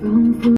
仿佛